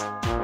you